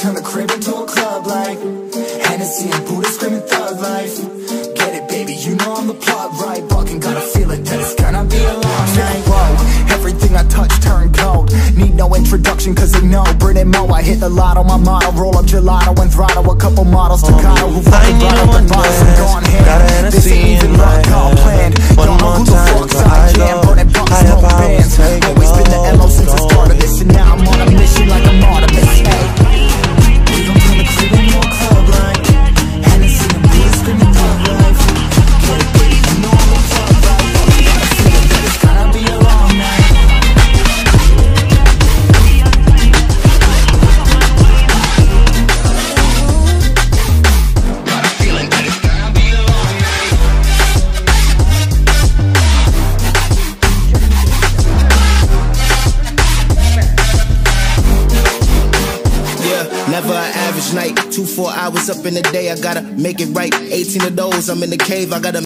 turn the crib into a club like Hennessy and Buddha screaming thug life. Get it baby, you know I'm the plot right? Fucking got a feeling that it's gonna be a long night road. Everything I touch turn cold Need no introduction cause they know. Brit and Mo, I hit the lotto, my motto. Roll up gelato and throttle, a couple models Staccato, who fucking brought up the bottle. Never an average night. Two, four hours up in the day, I gotta make it right. 18 of those, I'm in the cave, I gotta